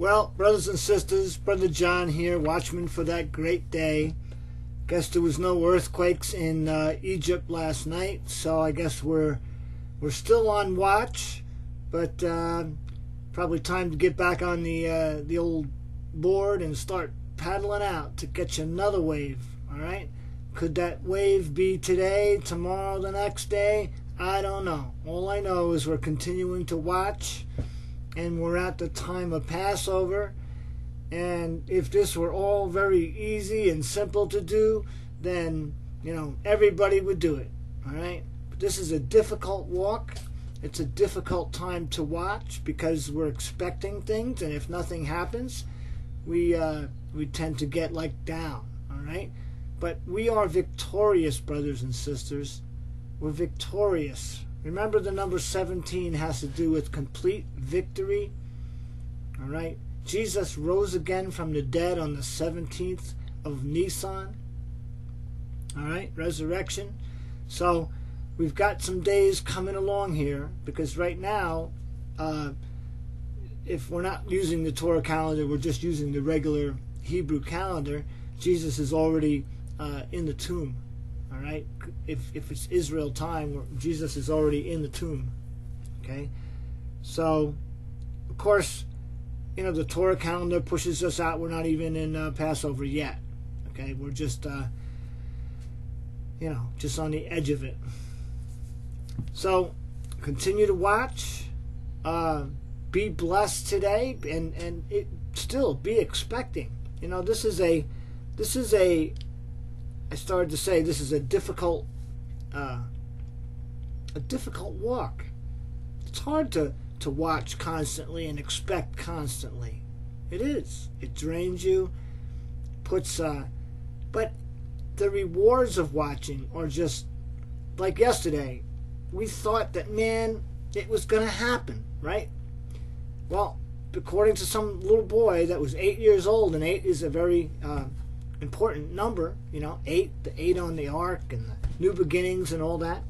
Well, brothers and sisters, Brother John here, watchman for that great day. Guess there was no earthquakes in uh, Egypt last night, so I guess we're we're still on watch, but uh, probably time to get back on the uh, the old board and start paddling out to catch another wave. All right, could that wave be today, tomorrow, the next day? I don't know. All I know is we're continuing to watch and we're at the time of Passover. And if this were all very easy and simple to do, then, you know, everybody would do it. All right? But this is a difficult walk. It's a difficult time to watch because we're expecting things, and if nothing happens, we uh, we tend to get like down. All right, but we are victorious, brothers and sisters. We're victorious. Remember, the number 17 has to do with complete victory. All right. Jesus rose again from the dead on the 17th of Nisan. All right. Resurrection. So we've got some days coming along here because right now, uh, if we're not using the Torah calendar, we're just using the regular Hebrew calendar. Jesus is already uh, in the tomb. All right. If if it's Israel time, Jesus is already in the tomb. Okay. So, of course, you know the Torah calendar pushes us out. We're not even in uh, Passover yet. Okay. We're just, uh, you know, just on the edge of it. So, continue to watch. Uh, be blessed today, and and it, still be expecting. You know, this is a this is a I started to say this is a difficult, uh, a difficult walk. It's hard to, to watch constantly and expect constantly. It is. It drains you, puts, uh, but the rewards of watching are just like yesterday. We thought that, man, it was going to happen, right? Well, according to some little boy that was eight years old, and eight is a very uh, important number, you know, eight, the eight on the ark and the new beginnings and all that.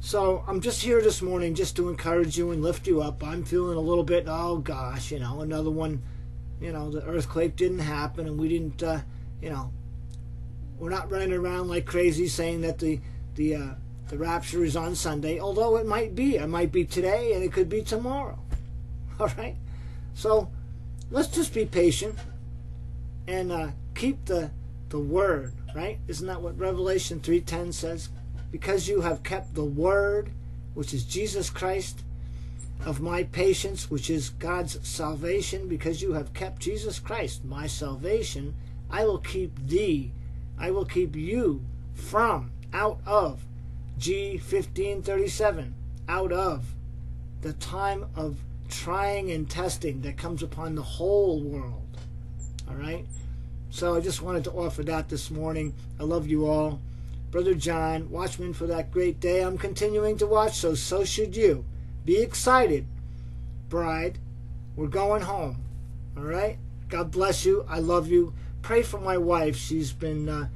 So I'm just here this morning just to encourage you and lift you up. I'm feeling a little bit, oh gosh, you know, another one, you know, the earthquake didn't happen and we didn't, uh, you know, we're not running around like crazy saying that the, the, uh, the rapture is on Sunday, although it might be. It might be today and it could be tomorrow. All right? So let's just be patient and uh, keep the the word, right? Isn't that what Revelation 3:10 says? Because you have kept the word, which is Jesus Christ, of my patience, which is God's salvation, because you have kept Jesus Christ, my salvation, I will keep thee, I will keep you from, out of, G 1537, out of the time of trying and testing that comes upon the whole world. All right? So I just wanted to offer that this morning. I love you all. Brother John, watchman for that great day. I'm continuing to watch, so so should you. Be excited, bride. We're going home. All right? God bless you. I love you. Pray for my wife. She's been uh,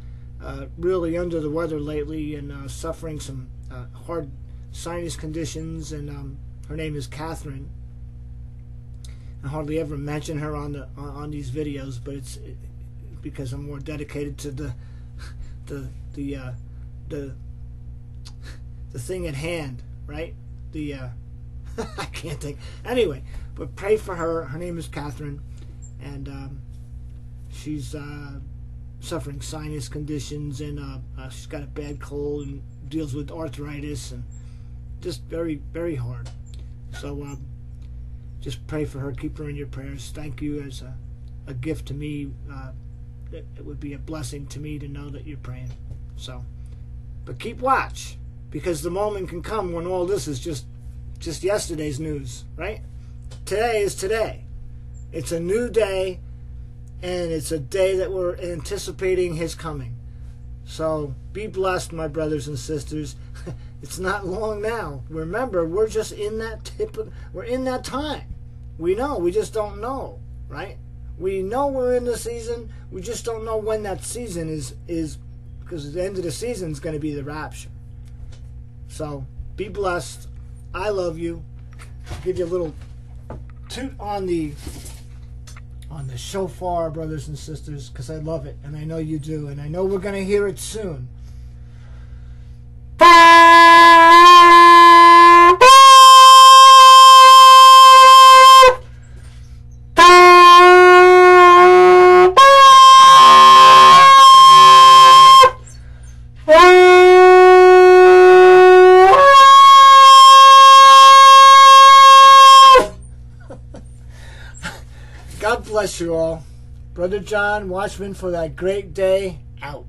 uh, really under the weather lately and uh, suffering some uh, hard sinus conditions. And um, her name is Kathryn. I hardly ever mention her on the on these videos, but it's because I'm more dedicated to the the the uh, the the thing at hand, right? The uh, I can't think. Anyway, but pray for her. Her name is Kathryn, and um, she's uh, suffering sinus conditions, and uh, uh, she's got a bad cold and deals with arthritis, and just very very hard. So um, just pray for her. Keep her in your prayers. Thank you as a, a gift to me uh, it, it would be a blessing to me to know that you're praying. So, but keep watch because the moment can come when all this is just just yesterday's news, right? Today is today. It's a new day and it's a day that we're anticipating his coming. So be blessed, my brothers and sisters. It's not long now. Remember, we're just in that tip of, we're in that time. We know, we just don't know, right? We know we're in the season. We just don't know when that season is is because the end of the season is going to be the rapture. So be blessed. I love you. I'll give you a little toot on the on the shofar, brothers and sisters, because I love it and I know you do, and I know we're going to hear it soon. bless you all. Brother John Watchman for that great day out.